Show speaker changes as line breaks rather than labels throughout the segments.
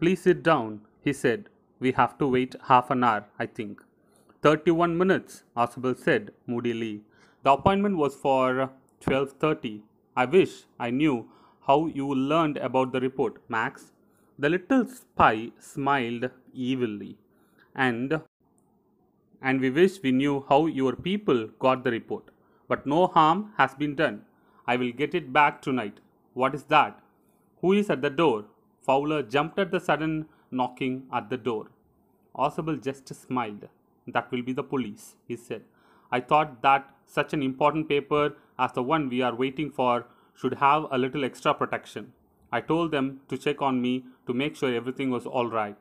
Please sit down, he said. We have to wait half an hour, I think. Thirty-one minutes, Ausable said moodily. The appointment was for 12.30. I wish I knew how you learned about the report, Max. The little spy smiled evilly. And and we wish we knew how your people got the report. But no harm has been done. I will get it back tonight. What is that? Who is at the door? Fowler jumped at the sudden knocking at the door. Ausable just smiled. That will be the police, he said. I thought that such an important paper as the one we are waiting for should have a little extra protection. I told them to check on me to make sure everything was all right.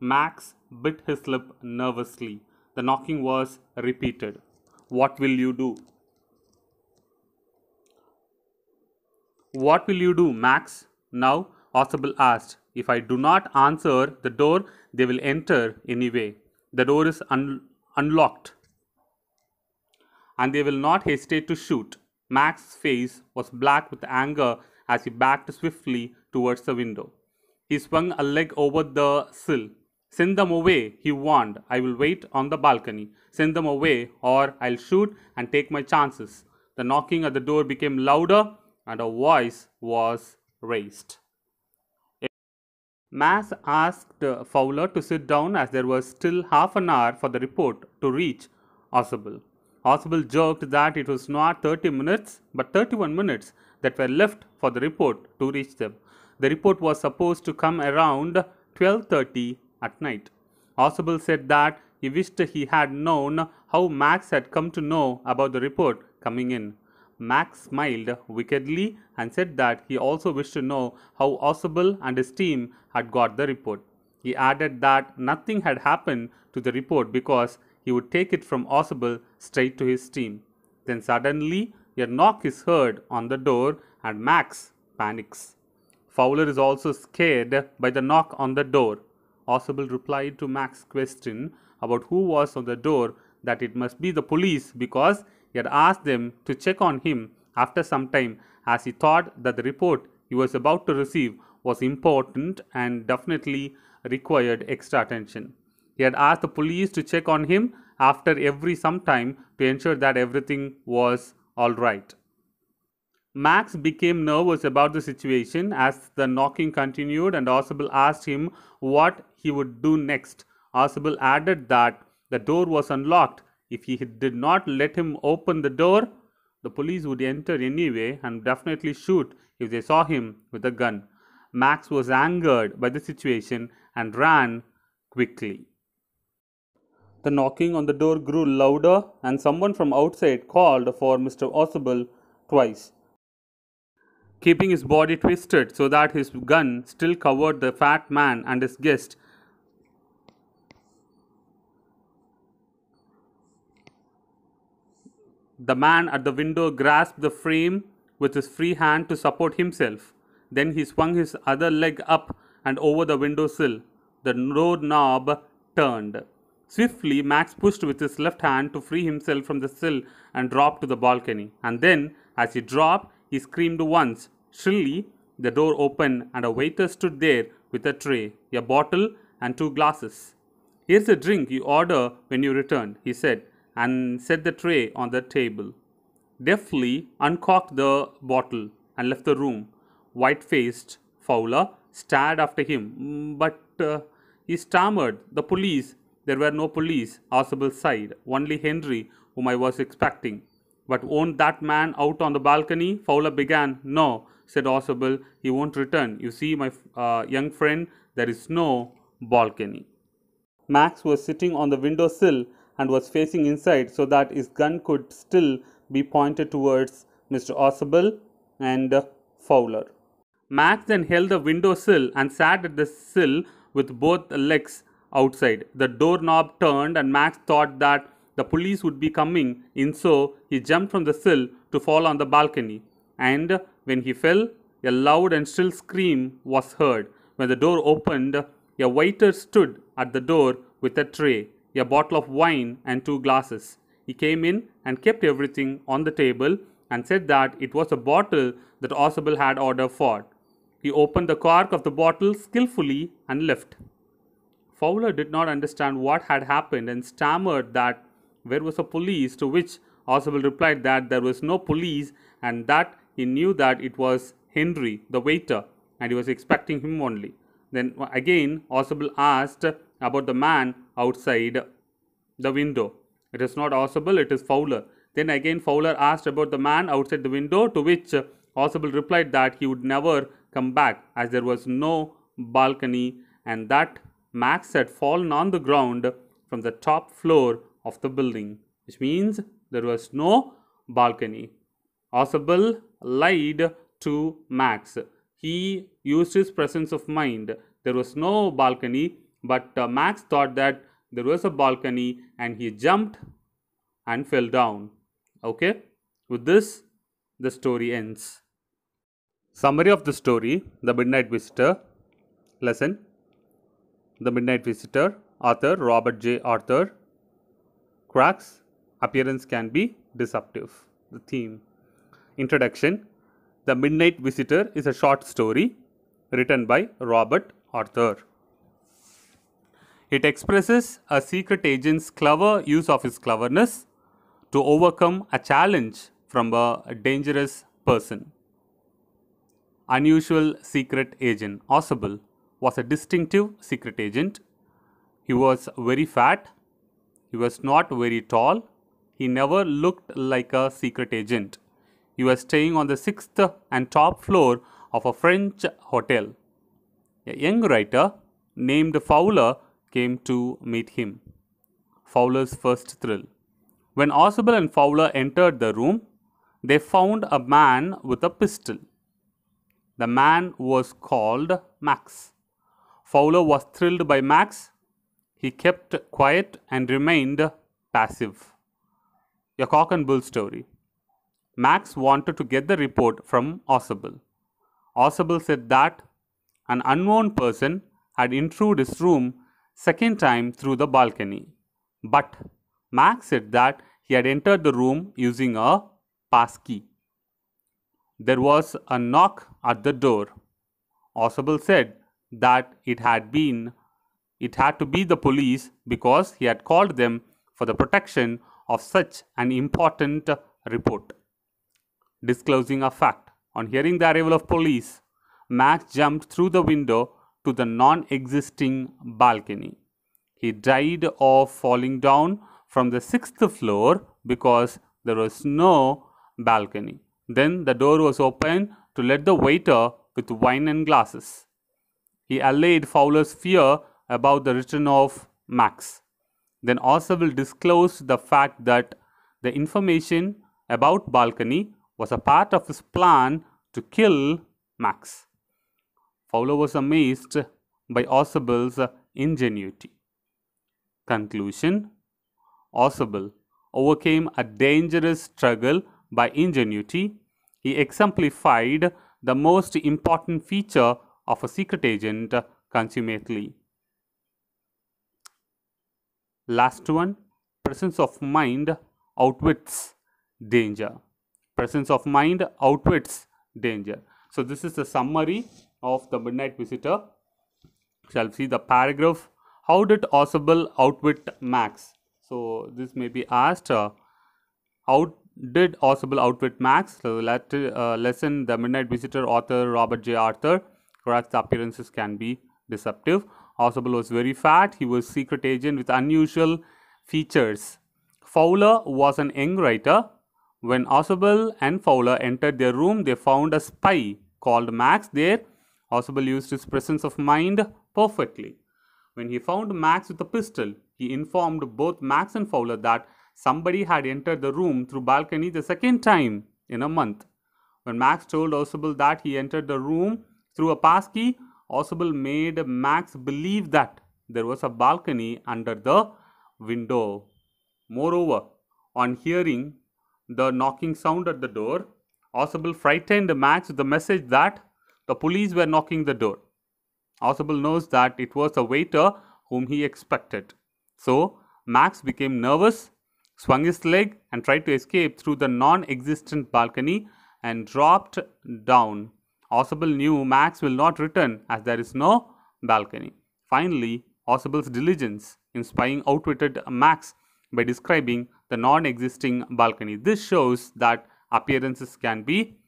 Max bit his lip nervously. The knocking was repeated. What will you do? What will you do, Max? Now, Ausable asked. If I do not answer the door, they will enter anyway. The door is un- unlocked and they will not hesitate to shoot. Max's face was black with anger as he backed swiftly towards the window. He swung a leg over the sill. Send them away, he warned. I will wait on the balcony. Send them away, or I'll shoot and take my chances. The knocking at the door became louder, and a voice was raised. Max asked Fowler to sit down as there was still half an hour for the report to reach Ausable. Ausable joked that it was not 30 minutes but 31 minutes that were left for the report to reach them. The report was supposed to come around 12:30 at night. Ausable said that he wished he had known how Max had come to know about the report coming in. Max smiled wickedly and said that he also wished to know how Ausable and his team had got the report. He added that nothing had happened to the report because he would take it from Ausable straight to his team. Then suddenly a knock is heard on the door and Max panics. Fowler is also scared by the knock on the door. Ausable replied to Max's question about who was on the door that it must be the police because he had asked them to check on him after some time as he thought that the report he was about to receive was important and definitely required extra attention. He had asked the police to check on him after every some time to ensure that everything was all right. Max became nervous about the situation as the knocking continued and Ausable asked him what he would do next. Ausable added that the door was unlocked. If he did not let him open the door, the police would enter anyway and definitely shoot if they saw him with a gun. Max was angered by the situation and ran quickly. The knocking on the door grew louder, and someone from outside called for Mr. Ausable twice, keeping his body twisted so that his gun still covered the fat man and his guest. The man at the window grasped the frame with his free hand to support himself. Then he swung his other leg up and over the window sill. The door knob turned. Swiftly, Max pushed with his left hand to free himself from the sill and dropped to the balcony. And then, as he dropped, he screamed once. Shrilly, the door opened and a waiter stood there with a tray, a bottle, and two glasses. Here's a drink you order when you return, he said, and set the tray on the table. Deftly uncorked the bottle and left the room. White faced Fowler stared after him, but uh, he stammered, The police. There were no police. Ausable sighed. Only Henry, whom I was expecting. But won't that man out on the balcony? Fowler began. No, said Ausable. He won't return. You see, my uh, young friend, there is no balcony. Max was sitting on the window sill and was facing inside so that his gun could still be pointed towards Mr. Ausable and uh, Fowler. Max then held the window sill and sat at the sill with both legs outside. The doorknob turned, and Max thought that the police would be coming in, so he jumped from the sill to fall on the balcony. And when he fell, a loud and shrill scream was heard. When the door opened, a waiter stood at the door with a tray, a bottle of wine, and two glasses. He came in and kept everything on the table and said that it was a bottle that Ausable had ordered for. He opened the cork of the bottle skillfully and left. Fowler did not understand what had happened and stammered that where was the police, to which Ausable replied that there was no police and that he knew that it was Henry, the waiter, and he was expecting him only. Then again, Ausable asked about the man outside the window. It is not Ausable, it is Fowler. Then again, Fowler asked about the man outside the window, to which Ausable replied that he would never come back as there was no balcony and that Max had fallen on the ground from the top floor of the building, which means there was no balcony. Ausable lied to Max. He used his presence of mind. There was no balcony, but uh, Max thought that there was a balcony and he jumped and fell down. Okay, with this, the story ends. Summary of the story The Midnight Visitor. Lesson The Midnight Visitor. Author Robert J. Arthur. Cracks. Appearance can be deceptive. The theme. Introduction The Midnight Visitor is a short story written by Robert Arthur. It expresses a secret agent's clever use of his cleverness to overcome a challenge from a dangerous person. Unusual secret agent Ausable was a distinctive secret agent. He was very fat. He was not very tall. He never looked like a secret agent. He was staying on the sixth and top floor of a French hotel. A young writer named Fowler came to meet him. Fowler's first thrill. When Ausable and Fowler entered the room, they found a man with a pistol. The man was called Max. Fowler was thrilled by Max. He kept quiet and remained passive. A cock and bull story. Max wanted to get the report from Ausable. Ausable said that an unknown person had intruded his room second time through the balcony. But Max said that he had entered the room using a passkey. There was a knock at the door. Ausable said that it had been it had to be the police because he had called them for the protection of such an important report. Disclosing a fact, on hearing the arrival of police, Max jumped through the window to the non existing balcony. He died of falling down from the sixth floor because there was no balcony. Then the door was opened to let the waiter with wine and glasses. He allayed Fowler's fear about the return of Max. Then Ausable disclosed the fact that the information about balcony was a part of his plan to kill Max. Fowler was amazed by Ausable's ingenuity. Conclusion Ausable overcame a dangerous struggle by ingenuity. He exemplified the most important feature of a secret agent consummately. Last one presence of mind outwits danger. Presence of mind outwits danger. So, this is the summary of the Midnight Visitor. Shall see the paragraph. How did Ausable outwit Max? So, this may be asked. Uh, how did Ausable outwit Max? So, let, uh, lesson The Midnight Visitor author Robert J. Arthur. Correct, appearances can be deceptive. Ausable was very fat. He was secret agent with unusual features. Fowler was an young writer. When Ausable and Fowler entered their room, they found a spy called Max there. Ausable used his presence of mind perfectly. When he found Max with a pistol, he informed both Max and Fowler that somebody had entered the room through balcony the second time in a month. When Max told Ausable that he entered the room through a passkey, Ausable made Max believe that there was a balcony under the window. Moreover, on hearing the knocking sound at the door, Ausable frightened Max with the message that the police were knocking the door. Ausable knows that it was a waiter whom he expected. So, Max became nervous, swung his leg, and tried to escape through the non existent balcony and dropped down. Ausable knew Max will not return as there is no balcony. Finally, Ausable's diligence in spying outwitted Max by describing the non existing balcony. This shows that appearances can be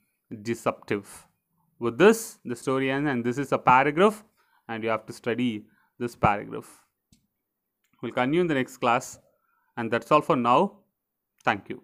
deceptive. With this, the story ends, and this is a paragraph, and you have to study this paragraph. We'll continue in the next class, and that's all for now. Thank you.